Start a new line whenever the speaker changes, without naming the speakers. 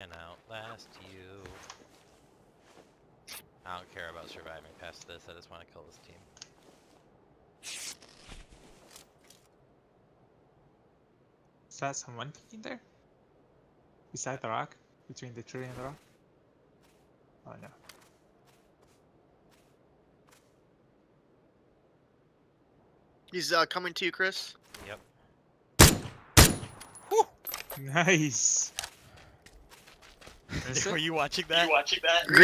can outlast you. I don't care about surviving past this. I just want to kill this team.
Is that someone kicking there? Beside the rock? Between the tree and the rock? Oh no.
He's uh, coming to you, Chris.
Yep.
Nice! Is
Were you watching that?
watching that?